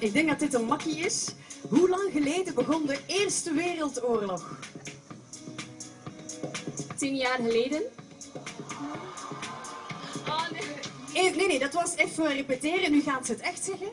Ik denk dat dit een makkie is. Hoe lang geleden begon de Eerste Wereldoorlog? Tien jaar geleden. Oh nee, nee, dat was even repeteren. Nu gaat ze het echt zeggen.